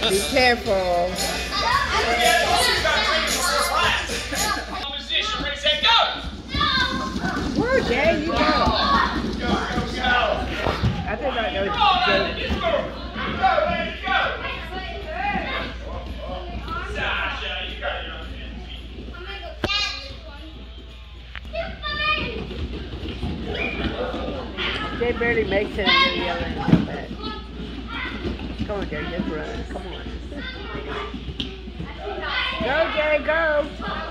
Be careful. Where Jay you go? Go, go, go! I Jay. Landon, just go! Come on, Jay, just. Come on. Go, Jay, go.